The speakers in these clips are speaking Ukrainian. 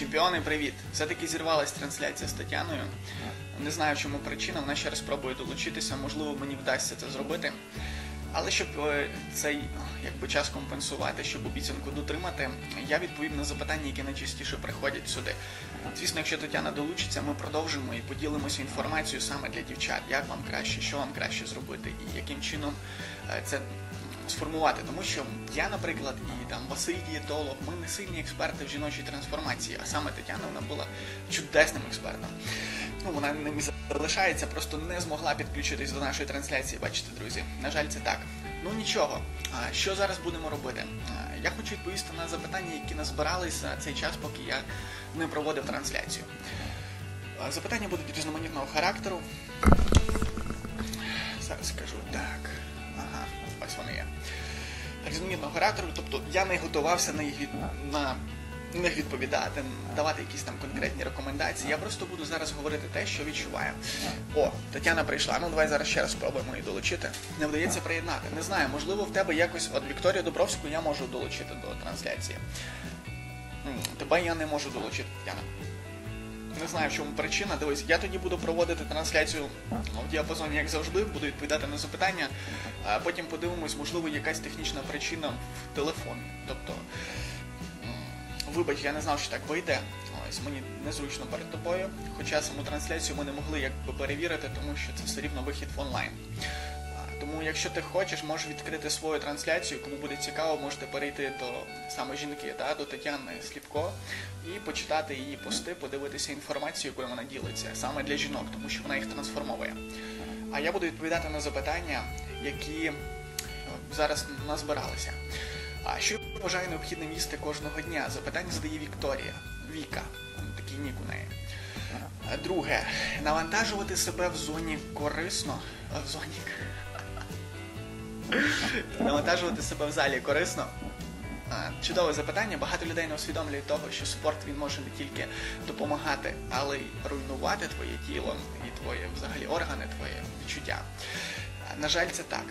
Чемпіони, привіт! Все-таки зірвалась трансляція з Тетяною. Не знаю, чому причина. Вона ще раз спробує долучитися. Можливо, мені вдасться це зробити. Але щоб е, цей якби час компенсувати, щоб обіцянку дотримати, я відповім на запитання, які найчастіше приходять сюди. Звісно, якщо Тетяна долучиться, ми продовжимо і поділимося інформацією саме для дівчат, як вам краще, що вам краще зробити, і яким чином е, це сформувати. Тому що я, наприклад, і там Василь дієтолог, ми не сильні експерти в жіночій трансформації, а саме Тетяна вона була чудесним експертом. Ну, вона ним залишається, просто не змогла підключитись до нашої трансляції, бачите, друзі. На жаль, це так. Ну нічого. Що зараз будемо робити? Я хочу відповісти на запитання, які назбирались за цей час, поки я не проводив трансляцію. Запитання будуть різноманітного характеру. Зараз скажу так. Ось вони є. Різноманітного характеру, тобто я не готувався на їх від... на них відповідати, давати якісь там конкретні рекомендації. Я просто буду зараз говорити те, що відчуваю. О, Тетяна прийшла. Ну давай зараз ще раз спробуємо її долучити. Не вдається приєднати. Не знаю, можливо, в тебе якось от Вікторію Дубровську я можу долучити до трансляції. Тебе я не можу долучити, Тетяна. Не знаю, в чому причина. Дивись, я тоді буду проводити трансляцію в діапазоні, як завжди, буду відповідати на запитання, а потім подивимось, можливо, якась технічна причина в телефоні. Тобто, вибач, я не знав, що так вийде. Ось мені незручно перед тобою. Хоча саму трансляцію ми не могли якби перевірити, тому що це все рівно вихід в онлайн. Тому, якщо ти хочеш, можеш відкрити свою трансляцію. Кому буде цікаво, можете перейти до саме жінки, да, до Тетяни Сліпко і почитати її пости, подивитися інформацію, якою вона ділиться, саме для жінок, тому що вона їх трансформовує. А я буду відповідати на запитання, які е, зараз назбиралися. А що я вважаю необхідним їсти кожного дня? Запитання задає Вікторія. Віка, такий нік у неї. Друге, навантажувати себе в зоні корисно. В зоні. Навантажувати себе в залі корисно. Чудове запитання. Багато людей не усвідомлюють того, що спорт він може не тільки допомагати, але й руйнувати твоє тіло і твої взагалі органи, твоє відчуття. На жаль, це так.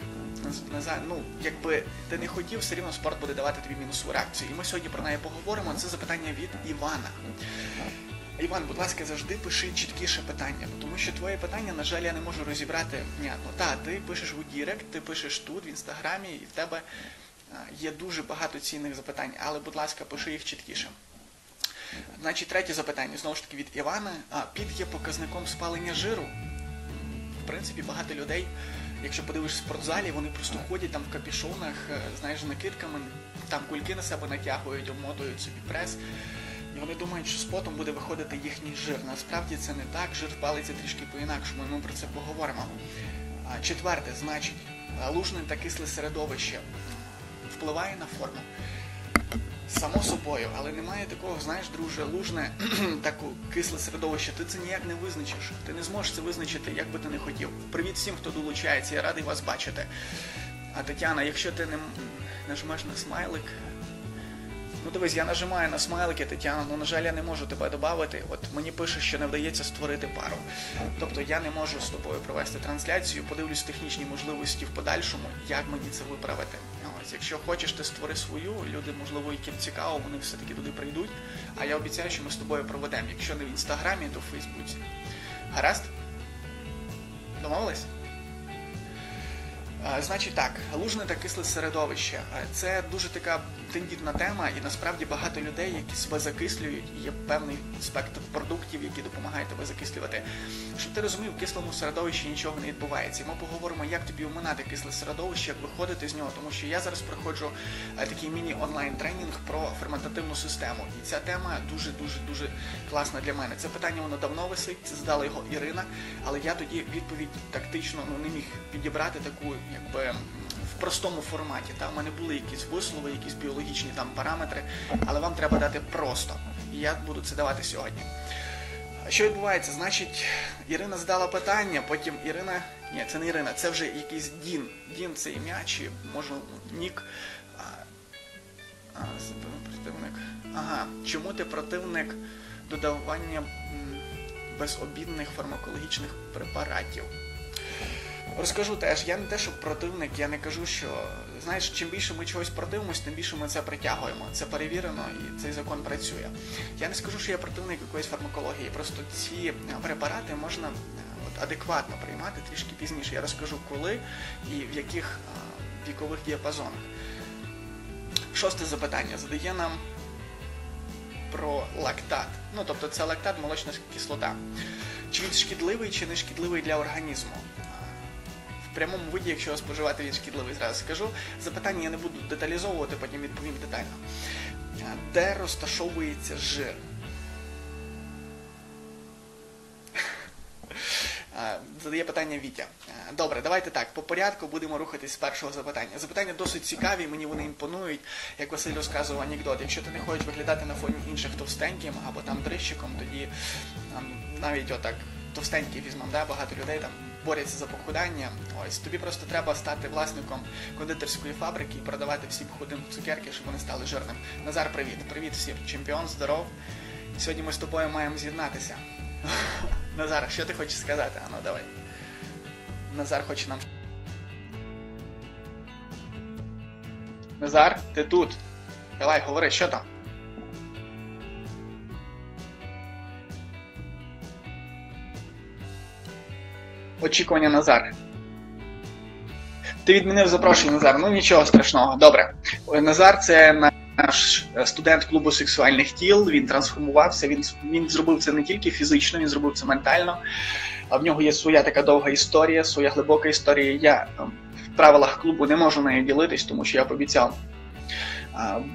Ну, якби ти не хотів, все рівно спорт буде давати тобі мінусову реакцію. І ми сьогодні про неї поговоримо. Це запитання від Івана. Іван, будь ласка, завжди пиши чіткіше питання, тому що твоє питання, на жаль, я не можу розібрати внятно. Та, ти пишеш у Direct, ти пишеш тут, в інстаграмі, і в тебе є дуже багато цінних запитань, але, будь ласка, пиши їх чіткіше. Значить, третє запитання, знову ж таки, від Івана. А, під є показником спалення жиру. В принципі, багато людей, якщо подивишся в спортзалі, вони просто ходять там в капішонах, е, знаєш, накидками, там кульки на себе натягують, обмотують собі прес. Вони думають, що з потом буде виходити їхній жир. Насправді це не так, жир палиться трішки по-інакшому, ми про це поговоримо. Четверте, значить, лужне та кисле середовище впливає на форму. Само собою, але немає такого, знаєш, друже, лужне, таку кисле середовище, ти це ніяк не визначиш. Ти не зможеш це визначити, як би ти не хотів. Привіт всім, хто долучається, я радий вас бачити. А Тетяна, якщо ти не нажмеш на смайлик, Ну дивись, я нажимаю на смайлики, Тетяна, ну на жаль, я не можу тебе додати. От мені пише, що не вдається створити пару. Тобто я не можу з тобою провести трансляцію, подивлюсь технічні можливості в подальшому, як мені це виправити. Ось, якщо хочеш, ти створи свою, люди, можливо, яким цікаво, вони все-таки туди прийдуть. А я обіцяю, що ми з тобою проведемо. Якщо не в інстаграмі, то в Фейсбуці. Гаразд? Домовились? Значить так, лужне та кисле середовище. Це дуже така тендітна тема, і насправді багато людей, які себе закислюють, і є певний спектр продуктів, які допомагають тебе закислювати. Щоб ти розумів, в кислому середовищі нічого не відбувається. І ми поговоримо, як тобі оминати кисле середовище, як виходити з нього, тому що я зараз проходжу е, такий міні-онлайн тренінг про ферментативну систему. І ця тема дуже дуже дуже класна для мене. Це питання воно давно висить, це задала його Ірина, але я тоді відповідь тактично ну, не міг підібрати таку, якби в простому форматі. Та? У мене були якісь вислови, якісь біологічні там параметри, але вам треба дати просто. І я буду це давати сьогодні. Що відбувається? Значить, Ірина задала питання, потім Ірина. Ні, це не Ірина, це вже якийсь Дін. Дін це ім'я, чи може нік. А, а, противник. Ага. Чому ти противник додавання безобідних фармакологічних препаратів? Розкажу теж, я не те, що противник, я не кажу, що знаєш, чим більше ми чогось противимось, тим більше ми це притягуємо. Це перевірено і цей закон працює. Я не скажу, що я противник якоїсь фармакології. Просто ці препарати можна от, адекватно приймати трішки пізніше. Я розкажу, коли і в яких а, вікових діапазонах. Шосте запитання задає нам про лактат. Ну, тобто це лактат, молочна кислота. Чи він шкідливий, чи не шкідливий для організму? В прямому виді, якщо споживати він шкідливий, зразу скажу. Запитання я не буду деталізовувати, потім відповім детально. Де розташовується жир? Задає питання Вітя. Добре, давайте так, по порядку будемо рухатись з першого запитання. Запитання досить цікаві, мені вони імпонують, як Василь розказував анекдот. Якщо ти не хочеш виглядати на фоні інших товстеньким або там дрищиком, тоді навіть отак товстенький візьмемо, да? багато людей там борються за похудання. Ось тобі просто треба стати власником кондитерської фабрики і продавати всім худим цукерки, щоб вони стали жирним. Назар, привіт, привіт всім, чемпіон, здоров. Сьогодні ми з тобою маємо з'єднатися. Назар, що ти хочеш сказати? А ну давай. Назар хоче нам. Назар, ти тут. Давай, говори, що там? Очікування Назар. Ти відмінив запрошення Назар. Ну нічого страшного. Добре. Назар це наш студент клубу сексуальних тіл. Він трансформувався. Він він зробив це не тільки фізично, він зробив це ментально. А в нього є своя така довга історія, своя глибока історія. Я ем, в правилах клубу не можу нею ділитись, тому що я пообіцяв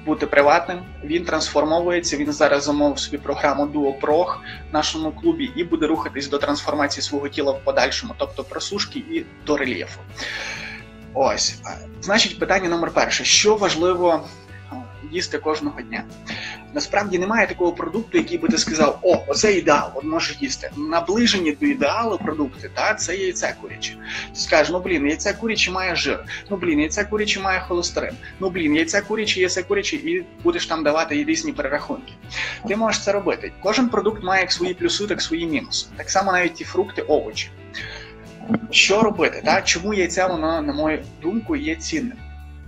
бути приватним. Він трансформовується. Він зараз замовив собі програму Duoprog в нашому клубі і буде рухатись до трансформації свого тіла в подальшому, тобто просушки і до рельєфу. Ось, значить, питання номер перше: що важливо їсти кожного дня? Насправді немає такого продукту, який би ти сказав, о, оце ідеал, от може їсти. Наближені до ідеалу продукти, та це яйце куряче. Ти скажеш, ну блін, яйце куряче має жир, ну блін, яйце куряче має холестерин, ну блін, яйце куряче, яйце куряче, і будеш там давати різні перерахунки. Ти можеш це робити. Кожен продукт має як свої плюси, так свої мінуси. Так само навіть ті фрукти, овочі. Що робити? Та? Чому яйце воно, на мою думку, є цінним?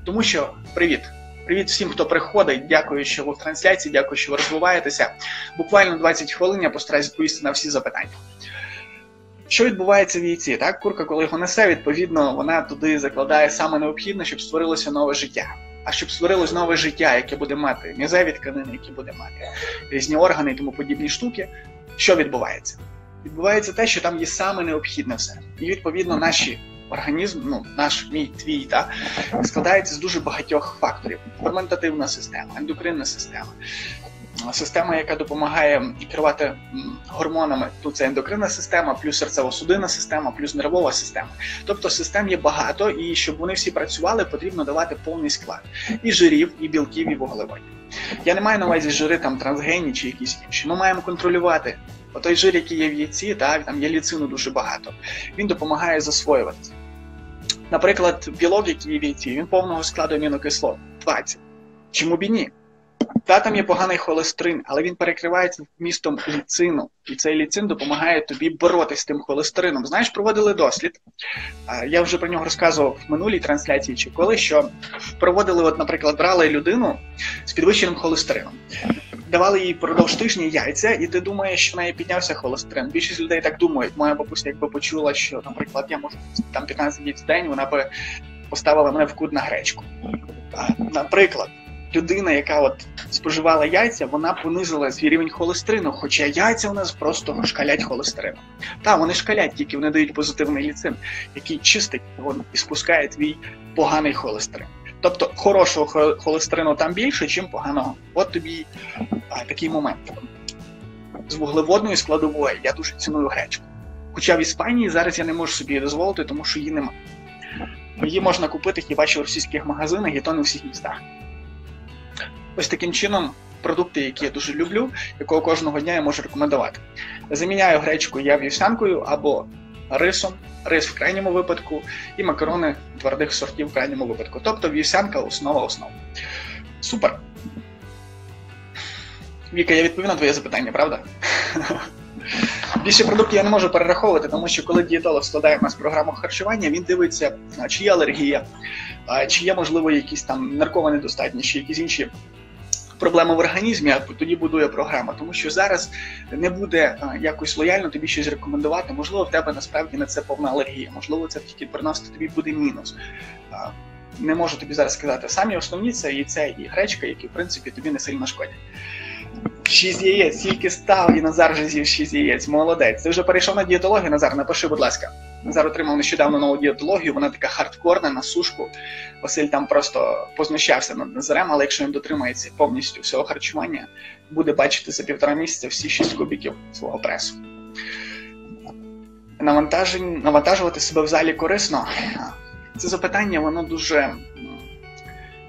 Тому що, привіт, Привіт всім, хто приходить. Дякую, що ви в трансляції, дякую, що ви розвиваєтеся. Буквально 20 хвилин я постараюсь відповісти на всі запитання. Що відбувається в яйці? Так, Курка, коли його несе, відповідно, вона туди закладає саме необхідне, щоб створилося нове життя. А щоб створилось нове життя, яке буде мати м'язеві тканини, які буде мати різні органи і тому подібні штуки, що відбувається? Відбувається те, що там є саме необхідне все. І відповідно наші організм, ну наш мій твій, та складається з дуже багатьох факторів: ферментативна система, ендокринна система. Система, яка допомагає керувати гормонами, тут це ендокринна система, плюс серцево-судинна система, плюс нервова система. Тобто систем є багато, і щоб вони всі працювали, потрібно давати повний склад і жирів, і білків, і вуглеводів. Я не маю на увазі жири там трансгенні чи якісь інші. Ми маємо контролювати Отой жир, який є в яйці, так, там є ліцину дуже багато. Він допомагає засвоюватися. Наприклад, білок, який є в яйці, він повного складу амінокислот 20. Чому б і ні? Та там є поганий холестерин, але він перекривається вмістом ліцину, і цей ліцин допомагає тобі боротися з тим холестерином. Знаєш, проводили дослід. Я вже про нього розказував в минулій трансляції чи коли, що проводили, от, наприклад, брали людину з підвищеним холестерином, давали їй продовж тижня яйця, і ти думаєш, що в неї піднявся холестерин. Більшість людей так думають. Моя бабуся, якби почула, що, наприклад, я можу там 15 яєць в день, вона би поставила мене в кут на гречку. Наприклад людина, яка от споживала яйця, вона понизила свій рівень холестерину, хоча яйця у нас просто шкалять холестерину. Та вони шкалять, тільки вони дають позитивний ліцин, який чистить і спускає твій поганий холестерин. Тобто хорошого холестерину там більше, ніж поганого. От тобі а, такий момент. З вуглеводної складової я дуже ціную гречку. Хоча в Іспанії зараз я не можу собі дозволити, тому що її немає. Її можна купити хіба що в російських магазинах, і то не в всіх містах. Ось таким чином продукти, які я дуже люблю, якого кожного дня я можу рекомендувати. Заміняю гречку я вівсянкою або рисом, рис в крайньому випадку, і макарони твердих сортів в крайньому випадку. Тобто вівсянка основа основ. Супер. Віка, я відповів на твоє запитання, правда? Більше продуктів я не можу перераховувати, тому що коли дієтолог складає в нас програму харчування, він дивиться, чи є алергія, чи є, можливо, якісь там наркова недостатність, чи якісь інші проблеми в організмі, а тоді будує програма. Тому що зараз не буде якось лояльно тобі щось рекомендувати. Можливо, в тебе насправді на це повна алергія, можливо, це тільки приносити тобі буде мінус. Не можу тобі зараз сказати. Самі основні це і це, і гречка, які в принципі тобі не сильно шкодять. Шість яєць, тільки став і Назар вже з'їв шість яєць. Молодець. Ти вже перейшов на дієтологію, Назар, напиши, будь ласка. Назар отримав нещодавно нову дієтологію, вона така хардкорна на сушку. Василь там просто познущався над Назарем, але якщо він дотримається повністю всього харчування, буде бачити за півтора місяця всі шість кубіків свого пресу. Навантажувати себе в залі корисно. Це запитання, воно дуже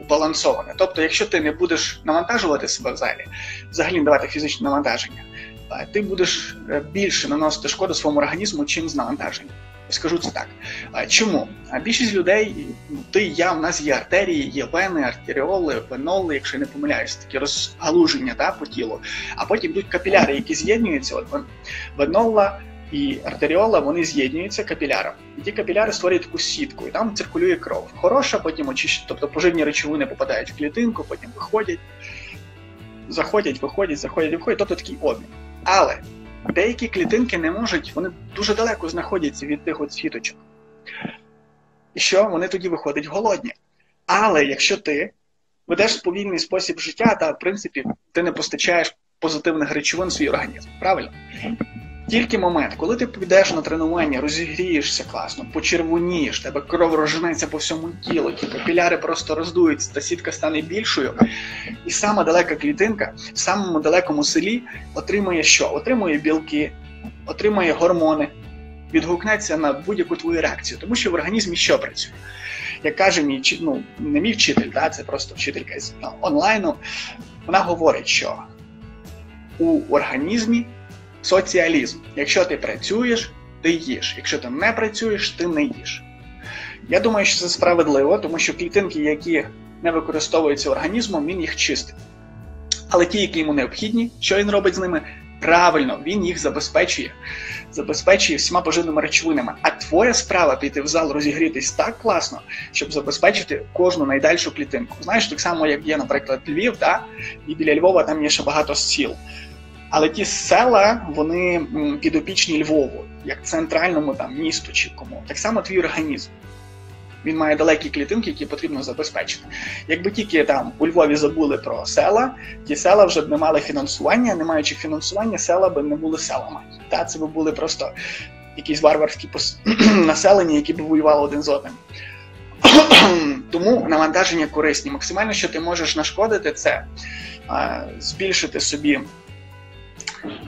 балансоване. Тобто, якщо ти не будеш навантажувати себе в залі, взагалі давати фізичне навантаження, ти будеш е, більше наносити шкоду своєму організму, чим з навантаженням. Скажу це так. Чому? Більшість людей, ти, я, в нас є артерії, є вени, артеріоли, веноли, якщо я не помиляюсь, такі розгалуження да, по тілу. А потім йдуть капіляри, які з'єднуються. От Венола і артеріола вони з'єднуються капіляром. І ті капіляри створюють таку сітку, і там циркулює кров. Хороша, потім очищ... тобто поживні речовини попадають в клітинку, потім виходять, заходять, виходять, заходять, виходять, тобто такий обмін. Але деякі клітинки не можуть, вони дуже далеко знаходяться від тих от світочок. І що? Вони тоді виходять голодні. Але якщо ти ведеш повільний спосіб життя, та в принципі ти не постачаєш позитивних речовин в свій організм, правильно? Тільки момент, коли ти підеш на тренування, розігрієшся класно, почервонієш, тебе кров розженеться по всьому тілу, ті капіляри просто роздуються, та сітка стане більшою. І сама далека клітинка в самому далекому селі отримує що? Отримує білки, отримує гормони, відгукнеться на будь-яку твою реакцію, тому що в організмі що працює? Як каже мій ну, не мій вчитель, да, це просто вчителька з онлайну, вона говорить, що у організмі соціалізм. Якщо ти працюєш, ти їш. Якщо ти не працюєш, ти не їш. Я думаю, що це справедливо, тому що клітинки, які не використовуються організмом, він їх чистить. Але ті, які йому необхідні, що він робить з ними? Правильно, він їх забезпечує, забезпечує всіма поживними речовинами. А твоя справа піти в зал розігрітись так класно, щоб забезпечити кожну найдальшу клітинку. Знаєш, так само, як є, наприклад, Львів, да? і біля Львова там є ще багато сіл. Але ті села, вони підопічні Львову, як центральному там місту чи кому. Так само твій організм. Він має далекі клітинки, які потрібно забезпечити. Якби тільки там у Львові забули про села, ті села вже б не мали фінансування, не маючи фінансування, села б не були селами. Та це б були просто якісь варварські пос... населення, які б воювали один з одним. Тому навантаження корисні. Максимально, що ти можеш нашкодити, це збільшити собі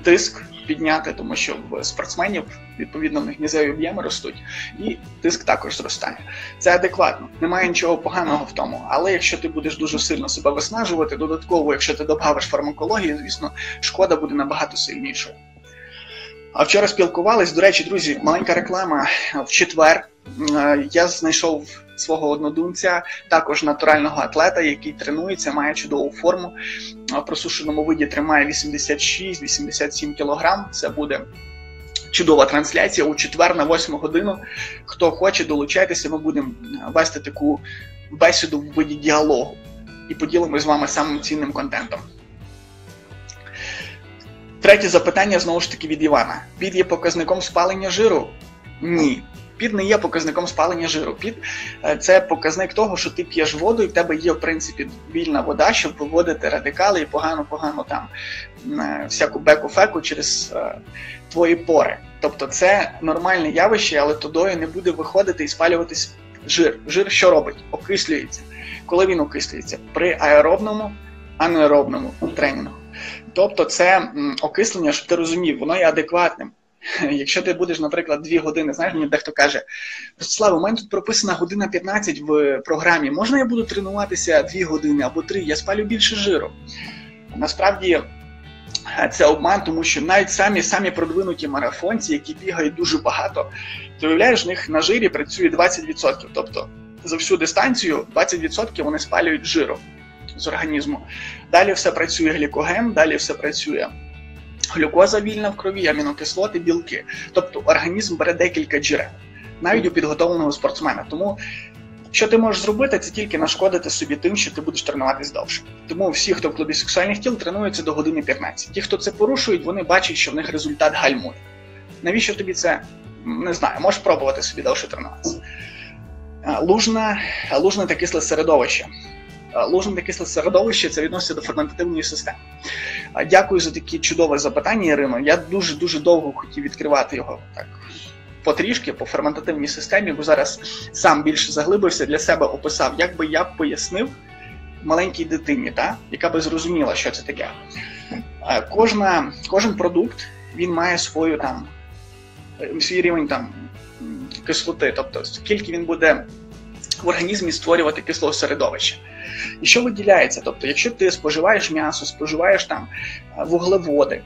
тиск підняти, тому що в спортсменів відповідно в них нізеві об'єми ростуть, і тиск також зростає. Це адекватно, немає нічого поганого в тому. Але якщо ти будеш дуже сильно себе виснажувати, додатково, якщо ти добавиш фармакологію, звісно, шкода буде набагато сильнішою. А вчора спілкувались, до речі, друзі, маленька реклама в четвер. Я знайшов свого однодумця, також натурального атлета, який тренується, має чудову форму. В просушеному виді тримає 86-87 кг. Це буде чудова трансляція у четвер на 8 годину. Хто хоче долучайтеся, ми будемо вести таку бесіду в виді діалогу і поділимося з вами самим цінним контентом. Третє запитання знову ж таки від Івана. Під є показником спалення жиру? Ні. Під не є показником спалення жиру. Під е, це показник того, що ти п'єш воду, і в тебе є, в принципі, вільна вода, щоб виводити радикали і погано-погано там е, всяку беку-феку через е, твої пори. Тобто це нормальне явище, але тодою не буде виходити і спалюватись жир. Жир що робить? Окислюється. Коли він окислюється? При аеробному, анаеробному тренінгу. Тобто, це окислення, щоб ти розумів, воно є адекватним. Якщо ти будеш, наприклад, дві години, знаєш, мені дехто каже, Ростислав, у мене тут прописана година 15 в програмі, можна я буду тренуватися дві години або три, я спалю більше жиру. Насправді це обман, тому що навіть самі самі продвинуті марафонці, які бігають дуже багато, ти уявляєш, в них на жирі працює 20%. Тобто за всю дистанцію 20% вони спалюють жиру з організму. Далі все працює глікоген, далі все працює глюкоза вільна в крові, амінокислоти, білки. Тобто організм бере декілька джерел, навіть у підготовленого спортсмена. Тому що ти можеш зробити, це тільки нашкодити собі тим, що ти будеш тренуватись довше. Тому всі, хто в клубі сексуальних тіл, тренуються до години 15. Ті, хто це порушують, вони бачать, що в них результат гальмує. Навіщо тобі це? Не знаю, можеш пробувати собі довше тренуватися. Лужна, лужне та кисле середовище. Лужне кисле середовище це відноситься до ферментативної системи. Дякую за такі чудове запитання, Ірино. Я дуже дуже довго хотів відкривати його так потрішки по ферментативній системі, бо зараз сам більше заглибився для себе, описав, як би я пояснив маленькій дитині, та, яка би зрозуміла, що це таке. Кожна, Кожен продукт він має свою там свій рівень там кислоти, тобто скільки він буде в організмі створювати кислого середовища. І що виділяється? Тобто, якщо ти споживаєш м'ясо, споживаєш там вуглеводи,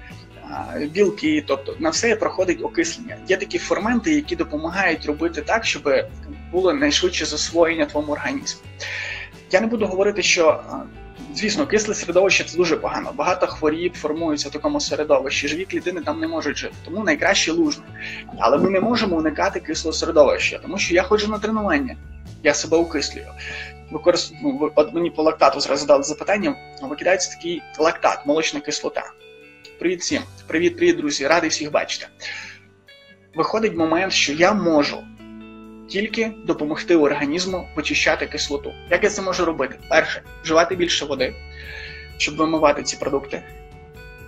білки, тобто на все проходить окислення. Є такі ферменти, які допомагають робити так, щоб було найшвидше засвоєння твоєму організмі. Я не буду говорити, що. Звісно, кисле середовище це дуже погано. Багато хворіб формуються в такому середовищі. Живі клітини там не можуть жити, тому найкраще лужне. Але ми не можемо уникати кислого середовища, тому що я ходжу на тренування, я себе окислюю. Використ... Ну, мені по лактату зразу задали запитання, викидається такий лактат, молочна кислота. Привіт всім! Привіт-привіт, друзі! Радий всіх бачити. Виходить момент, що я можу тільки допомогти організму почищати кислоту. Як я це можу робити? Перше, вживати більше води, щоб вимивати ці продукти.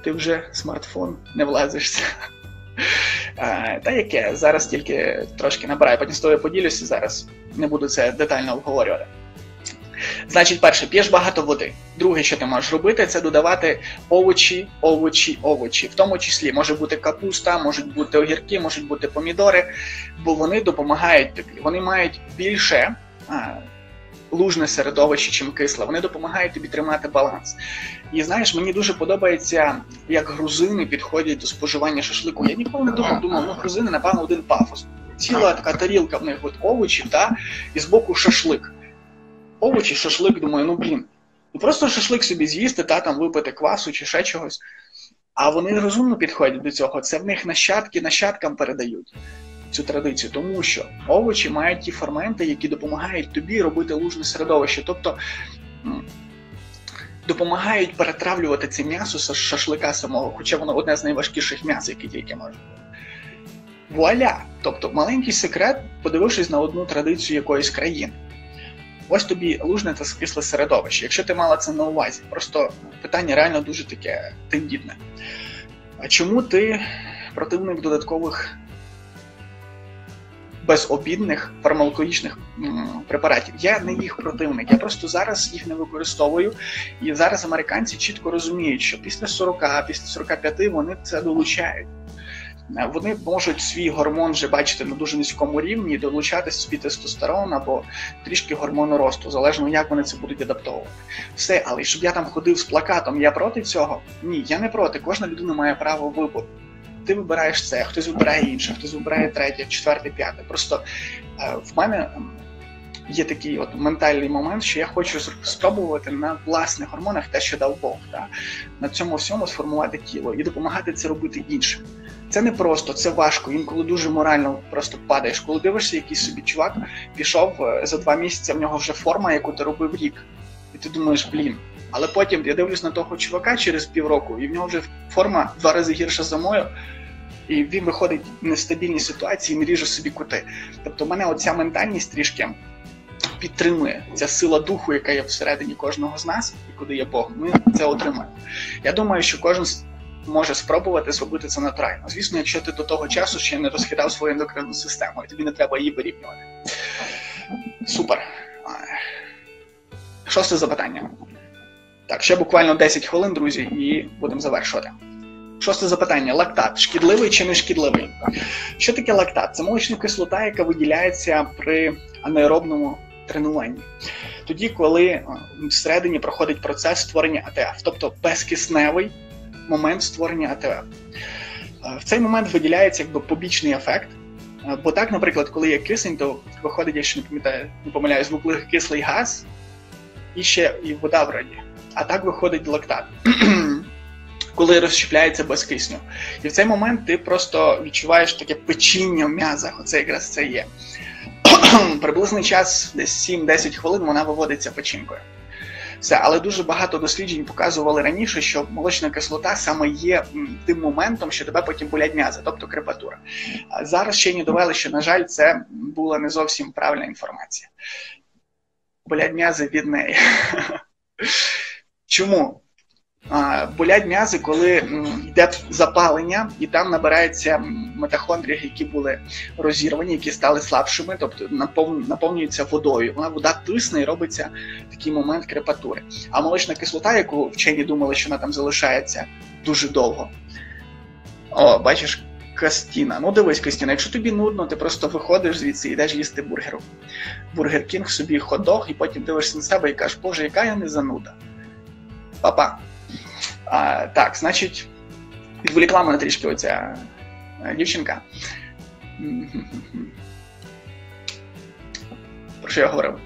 Ти вже смартфон не влазишся. Та яке? Зараз тільки трошки набираю, потім з тобою поділюся, зараз не буду це детально обговорювати. Значить, перше, п'єш багато води. Друге, що ти можеш робити, це додавати овочі, овочі, овочі. В тому числі може бути капуста, можуть бути огірки, можуть бути помідори, бо вони допомагають тобі. Вони мають більше а, лужне середовище, чим кисле. Вони допомагають тобі тримати баланс. І знаєш, мені дуже подобається, як грузини підходять до споживання шашлику. Я ніколи не думав, думав, ну грузини, напевно, один пафос. Ціла така тарілка в них от овочів, та, і збоку шашлик овочі, шашлик, думаю, ну блін. Ну просто шашлик собі з'їсти, та там випити квасу чи ще чогось. А вони розумно підходять до цього. Це в них нащадки нащадкам передають цю традицію, тому що овочі мають ті ферменти, які допомагають тобі робити лужне середовище. Тобто допомагають перетравлювати це м'ясо з шашлика самого, хоча воно одне з найважкіших м'яс, які тільки може Вуаля! Тобто маленький секрет, подивившись на одну традицію якоїсь країни. Ось тобі лужне та скисле середовище. Якщо ти мала це на увазі, просто питання реально дуже таке тендітне. А чому ти противник додаткових безобідних фармакологічних препаратів? Я не їх противник, я просто зараз їх не використовую. І зараз американці чітко розуміють, що після 40, після 45 вони це долучають. Е, вони можуть свій гормон вже бачити на дуже низькому рівні і долучатися собі тестостерон або трішки гормону росту, залежно як вони це будуть адаптовувати. Все, але щоб я там ходив з плакатом, я проти цього? Ні, я не проти. Кожна людина має право вибору. Ти вибираєш це, хтось вибирає інше, хтось вибирає третє, четверте, п'яте. Просто е, в мене є такий от ментальний момент, що я хочу спробувати на власних гормонах те, що дав Бог, та на цьому всьому сформувати тіло і допомагати це робити іншим. Це не просто, це важко. Інколи дуже морально просто падаєш. Коли дивишся, якийсь собі чувак пішов е, за два місяці, в нього вже форма, яку ти робив рік. І ти думаєш, блін. Але потім я дивлюсь на того чувака через півроку, і в нього вже форма два рази гірша за мою. І він виходить в нестабільній ситуації і не ріже собі кути. Тобто, в мене оця ментальність трішки підтримує ця сила духу, яка є всередині кожного з нас, і куди є Бог. Ми це отримаємо. Я думаю, що кожен може спробувати зробити це натурально. Звісно, якщо ти до того часу ще не розхитав свою ендокринну систему, і тобі не треба її вирівнювати. Супер. Шосте запитання. Так, ще буквально 10 хвилин, друзі, і будемо завершувати. Шосте запитання: лактат шкідливий чи не шкідливий? Що таке лактат? Це молочна кислота, яка виділяється при анаеробному тренуванні. Тоді, коли всередині проходить процес створення АТФ, тобто безкисневий момент створення АТФ. Е, в цей момент виділяється якби побічний ефект. Е, бо так, наприклад, коли є кисень, то виходить, якщо не пам'ятаю, не помиляюсь, кислий газ і ще і вода в раді. А так виходить лактат. коли розщепляється без кисню. І в цей момент ти просто відчуваєш таке печіння в м'язах. Оце якраз це є. Приблизний час, десь 7-10 хвилин, вона виводиться печінкою. Все, але дуже багато досліджень показували раніше, що молочна кислота саме є тим моментом, що тебе потім болять м'язи, тобто крепатура. Зараз ще не довели, що, на жаль, це була не зовсім правильна інформація. Болять м'язи від неї. Чому? Болять м'язи, коли йде запалення, і там набираються митохондрії, які були розірвані, які стали слабшими, тобто наповнюються водою. Вона вода тисне і робиться такий момент крепатури. А молочна кислота, яку вчені думали, що вона там залишається дуже довго. О, бачиш, Кастіна. Ну дивись, Кастіна, якщо тобі нудно, ти просто виходиш звідси і йдеш їсти бургеру. Бургер Кінг собі ходох, і потім дивишся на себе і кажеш, Боже, яка я не зануда. Па-па. А, Так, значить, відволікла мене трішки оця дівчинка. Про що я говорив?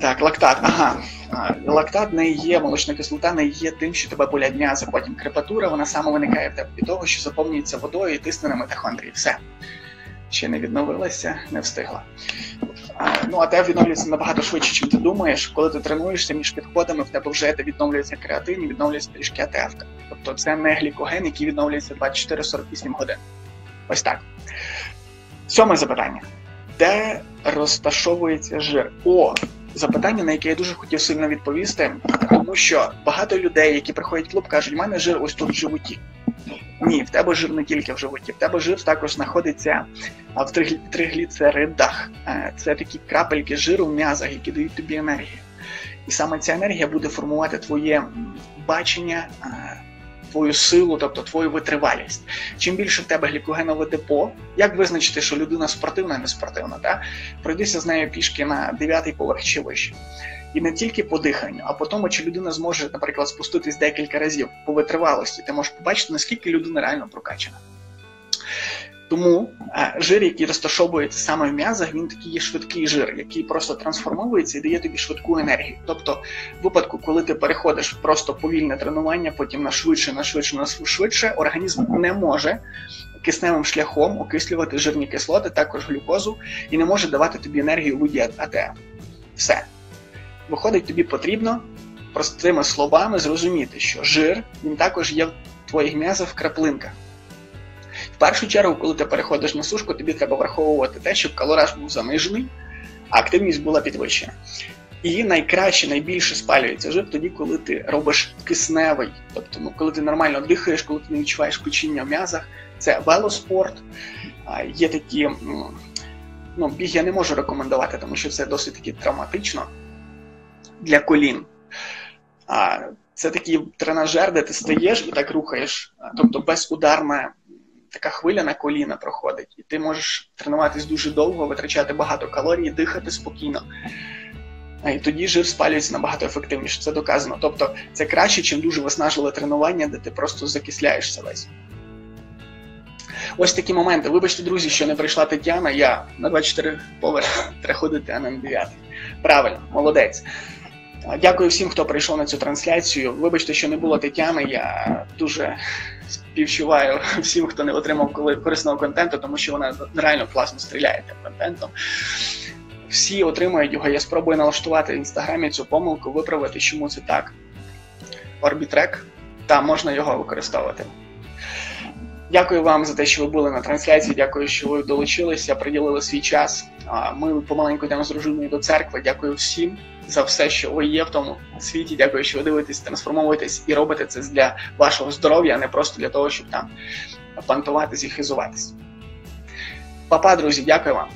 Так, лактат. Ага. Лактат не є, молочна кислота не є тим, що тебе болять м'язи. Потім крепатура, вона саме виникає в тебе від того, що заповнюється водою і тисне на митохондрії. Все. Ще не відновилася, не встигла. Ну, а те відновлюється набагато швидше, ніж ти думаєш. Коли ти тренуєшся між підходами, в тебе вже відновлюється креатин відновлюється трішки АТФ. Тобто це не глікоген, який відновлюється 24-48 годин. Ось так. Сьоме запитання. Де розташовується жир? О, запитання, на яке я дуже хотів сильно відповісти, тому що багато людей, які приходять в клуб, кажуть, у мене жир ось тут в животі. Ні, в тебе жир не тільки в животі, в тебе жир також знаходиться в тригліцеридах. Е, це такі крапельки жиру в м'язах, які дають тобі енергію. І саме ця енергія буде формувати твоє бачення, е, твою силу, тобто твою витривалість. Чим більше в тебе глікогенове депо, як визначити, що людина спортивна, не спортивна, та? пройдися з нею пішки на дев'ятий поверх чи вище. І не тільки по диханню, а по тому, чи людина зможе, наприклад, спуститись декілька разів по витривалості, ти можеш побачити, наскільки людина реально прокачана. Тому е, жир, який розташовується саме в м'язах, він такий є швидкий жир, який просто трансформується і дає тобі швидку енергію. Тобто, в випадку, коли ти переходиш просто повільне тренування, потім на швидше, на швидше, на швидше, організм не може кисневим шляхом окислювати жирні кислоти, також глюкозу, і не може давати тобі енергію у виді АТФ. Все. Виходить, тобі потрібно простими словами зрозуміти, що жир він також є в твоїх м'язах в краплинках. В першу чергу, коли ти переходиш на сушку, тобі треба враховувати те, щоб калораж був занижений, а активність була підвищена. І найкраще, найбільше спалюється жир тоді, коли ти робиш кисневий, тобто ну, коли ти нормально дихаєш, коли ти не відчуваєш печіння в м'язах, це велоспорт. Є такі, ну, біг я не можу рекомендувати, тому що це досить таки травматично для колін. А, Це такий тренажер, де ти стаєш і так рухаєш, тобто безударна така хвиля на коліна проходить, і ти можеш тренуватись дуже довго, витрачати багато калорій, дихати спокійно. І тоді жир спалюється набагато ефективніше. Це доказано. Тобто це краще, ніж дуже виснажливе тренування, де ти просто закисляєшся весь. Ось такі моменти. Вибачте, друзі, що не прийшла Тетяна. Я на 24 поверхи треба ходити, а не на 9. Правильно, молодець. Дякую всім, хто прийшов на цю трансляцію. Вибачте, що не було Тетяни. Я дуже співчуваю всім, хто не отримав корисного контенту, тому що вона реально класно стріляє тим контентом. Всі отримають його. Я спробую налаштувати в інстаграмі цю помилку, виправити, чому це так. Орбітрек, та можна його використовувати. Дякую вам за те, що ви були на трансляції. Дякую, що ви долучилися, приділили свій час. Ми помаленьку йдемо з дружиною до церкви. Дякую всім за все, що ви є в тому світі. Дякую, що ви дивитесь, трансформовуєтесь і робите це для вашого здоров'я, а не просто для того, щоб там пантуватись і хизуватись. Папа, друзі, дякую вам.